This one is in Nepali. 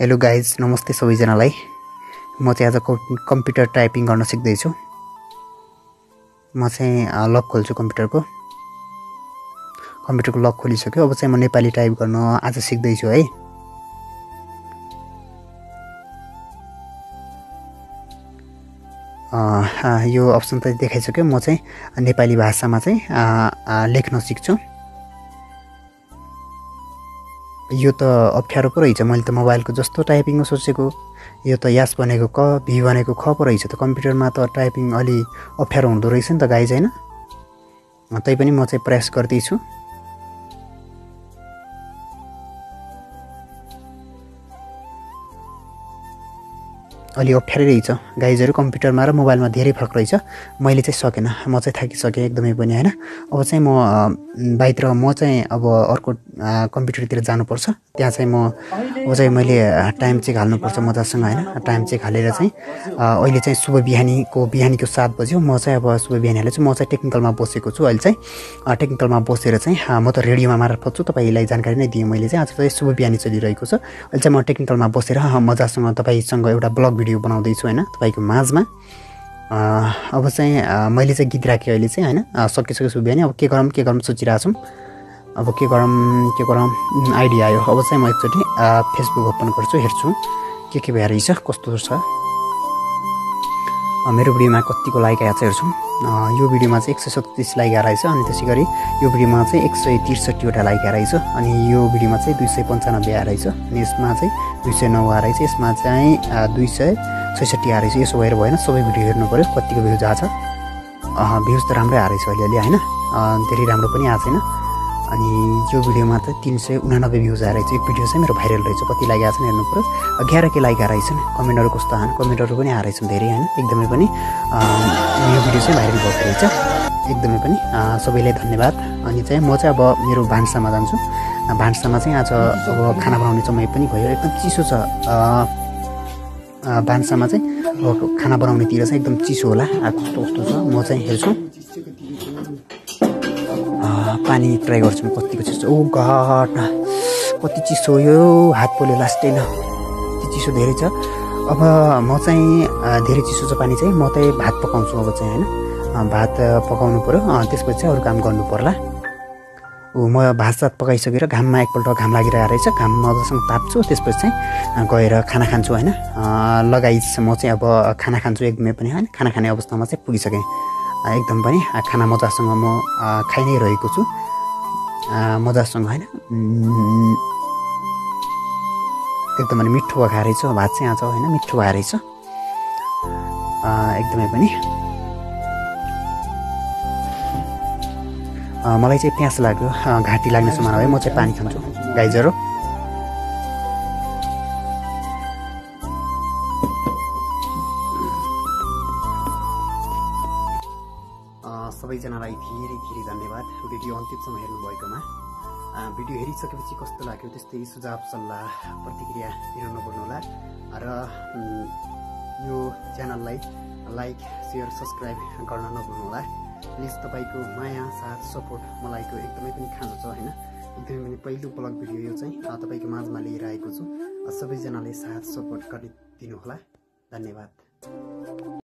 हेलो गाइज नमस्ते सबैजनालाई। म चाहिँ आज कम्- कम्प्युटर टाइपिङ गर्न सिक्दैछु। म चाहिँ लक खोल्छु कम्प्युटरको कम्प्युटरको लक खोलिसक्यो। अब चाहिँ म नेपाली टाइप गर्न आज सिक्दैछु है। यो अप्सन त देखाइसक्यो। म चाहिँ नेपाली भाषामा चाहिँ लेख्न सिक्छु। यो त अप्ठ्यारो पो रहेछ। मैले त मोबाइलको जस्तो टाइपिङमा सोचेको। यो त यास भनेको क भी भनेको ख पो रहेछ। त कम्प्युटरमा त टाइपिङ अलि अप्ठ्यारो हुँदो रहेछ नि त गाइज होइन? तैपनि म चाहिँ प्रयास गर्दैछु। अलि अप्ठ्यारै रहेछ। गाइजहरू कम्प्युटरमा र मोबाइलमा धेरै फरक रहेछ। मैले चाहिँ सकेन। म चाहिँ थाकिसकेँ एकदमै पनि होइन? अब चाहिँ म बाहिर म चाहिँ अब अर्को कम्प्युटरतिर जानुपर्छ। त्यहाँ चाहिँ म अब चाहिँ मैले टाइम चेक हाल्नुपर्छ मजासँग होइन? टाइम चेक हालेर चाहिँ अहिले चाहिँ शुभ बिहानीको बिहानीको सात बज्यो। म चाहिँ अब शुभ बिहानीलाई चाहिँ म चाहिँ टेक्निकलमा बसेको छु अहिले चाहिँ। टेक्निकलमा बसेर चाहिँ म त रेडियोमा मार्फत छु। तपाईँलाई जानकारी नै दिएँ मैले चाहिँ। आज चाहिँ शुभ बिहानी चलिरहेको छ। अहिले चाहिँ म टेक्निकलमा बसेर मजासँग तपाईँसँग एउटा ब्लग भिडियो बनाउँदैछु होइन? तपाईँको माझमा। अब चाहिँ मैले चाहिँ गीत राखेँ अहिले चाहिँ होइन? शुभ बिहानी अब के गरौँ के गरौँ सोचिरहेको छौँ। अब के गरौँ के गरौँ आइडिया आयो। अब चाहिँ म एकचोटि फेसबुक ओपन गर्छु हेर्छु। के के भएर रहेछ कस्तो छ? मेरो भिडियोमा कतिको लाइक आएको छ हेर्छौँ। यो भिडियोमा चाहिँ एक सय सत्तिस लाइक आएर रहेछ अनि त्यसै गरी यो भिडियोमा चाहिँ एक सय त्रिसठीवटा लाइक आएर रहेछ अनि यो भिडियोमा चाहिँ दुई सय पन्चानब्बे आएर अनि यसमा चाहिँ दुई सय नौ आएर रहेछ। यसमा चाहिँ दुई सय छैसठी आएर यसो भएर भएन सबै भिडियो हेर्नु पऱ्यो कतिको भ्युज आएको छ। भ्युज त राम्रै आएर रहेछ अलिअलि होइन? धेरै राम्रो पनि आएको छैन। अनि यो भिडियोमा त तिन सय उनानब्बे भ्युज आएर एक भिडियो चाहिँ मेरो भाइरल रहेछ। कति आएको छ हेर्नु पऱ्यो एघार के आएर रहेछन् कमेन्टहरू कस्तो आएन? कमेन्टहरू पनि आएर रहेछन् धेरै होइन? एकदमै पनि यो भिडियो चाहिँ भाइरल भएको रहेछ। एकदमै पनि सबैलाई धन्यवाद। अनि चाहिँ म चाहिँ अब मेरो भान्सामा जान्छु। भान्सामा चाहिँ आज अब खाना बनाउने समय पनि भयो एकदम चिसो छ। भान्सामा चाहिँ खाना बनाउनेतिर चाहिँ एकदम चिसो होला। कस्तो कस्तो छ? म चाहिँ हेर्छु। पानी ट्राई गर्छु म कतिको चिसो। ओ घट कति चिसो यो हात पोल्यो लास्टै न कति चिसो धेरै छ। अब म चाहिँ धेरै चिसो छ पानी चाहिँ। म चाहिँ भात पकाउँछु अब चाहिँ होइन? भात पकाउनु पऱ्यो त्यसपछि चाहिँ अरू काम गर्नु पर्ला। ऊ म भात सात पकाइसकेर घाममा एकपल्ट घाम लागिरहेको रहेछ। घाम मजासँग ताप्छु। त्यसपछि चाहिँ गएर खाना खान्छु होइन? लगाइ म चाहिँ अब खाना खान्छु एकदमै पनि होइन? खाना खाने अवस्थामा चाहिँ पुगिसकेँ। एकदम पनि खाना मजासँग म खाइ नै रहेको छु। मजासँग होइन एकदम मिठो भएका रहेछ भात चाहिँ आज होइन मिठो भएर रहेछ एकदमै पनि। मलाई चाहिँ प्यास लाग्यो घाँटी लाग्ने समान भयो म चाहिँ पानी खान्छु। गाइजहरू। सबैजनालाई धेरै धेरै धन्यवाद भिडियो अन्तिमसम्म हेर्नुभएकोमा। भिडियो हेरिसकेपछि कस्तो लाग्यो त्यस्तै सुझाव सल्लाह प्रतिक्रिया दिनु नभुल्नुहोला र यो च्यानललाई लाइक सेयर सब्सक्राइब गर्न नभुल्नुहोला प्लिज तपाईँको माया साथ सपोर्ट मलाईको एकदमै पनि खाँचो छ होइन? एकदमै पनि पहिलो ब्लग भिडियो यो चाहिँ तपाईँको माझमा लिएर आएको छु। सबैजनाले साथ सपोर्ट गरिदिनुहोला धन्यवाद।